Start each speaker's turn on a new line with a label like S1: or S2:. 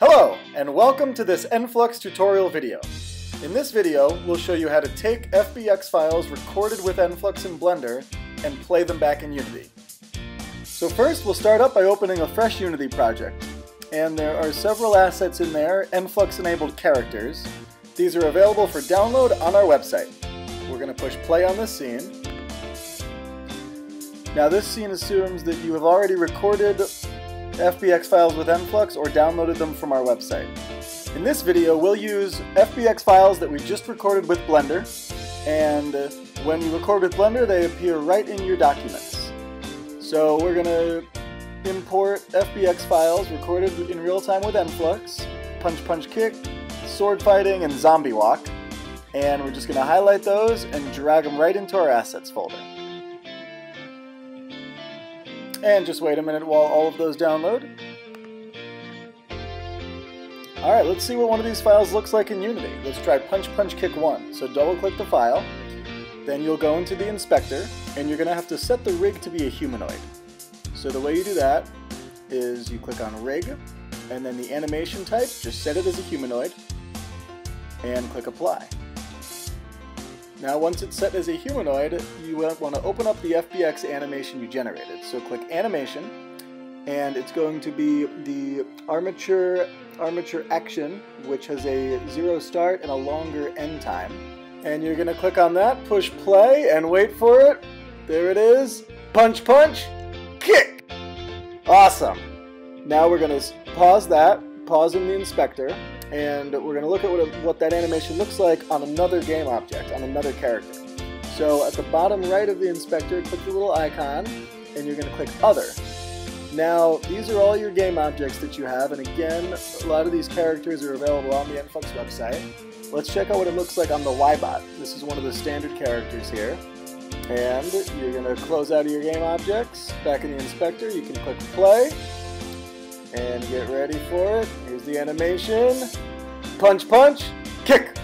S1: Hello, and welcome to this Enflux tutorial video. In this video, we'll show you how to take FBX files recorded with Enflux in Blender and play them back in Unity. So first, we'll start up by opening a fresh Unity project. And there are several assets in there, Enflux-enabled characters. These are available for download on our website. We're going to push play on this scene. Now this scene assumes that you have already recorded FBX files with Enflux or downloaded them from our website. In this video, we'll use FBX files that we just recorded with Blender, and uh, when you record with Blender, they appear right in your documents. So we're going to import FBX files recorded in real time with Enflux, Punch Punch Kick, Sword Fighting, and Zombie Walk, and we're just going to highlight those and drag them right into our Assets folder. And just wait a minute while all of those download. Alright, let's see what one of these files looks like in Unity. Let's try Punch Punch Kick 1. So double click the file, then you'll go into the inspector, and you're going to have to set the rig to be a humanoid. So the way you do that is you click on Rig, and then the animation type, just set it as a humanoid, and click Apply. Now once it's set as a humanoid, you want to open up the FBX animation you generated. So click Animation, and it's going to be the armature, armature action, which has a zero start and a longer end time. And you're going to click on that, push play, and wait for it. There it is. Punch, punch, kick! Awesome. Now we're going to pause that, pause in the inspector, and we're going to look at what, what that animation looks like on another game object, on another character. So at the bottom right of the inspector, click the little icon, and you're going to click Other. Now, these are all your game objects that you have, and again, a lot of these characters are available on the Enflux website. Let's check out what it looks like on the Y-Bot. This is one of the standard characters here. And you're going to close out of your game objects. Back in the inspector, you can click play and get ready for it. Here's the animation. Punch, punch, kick.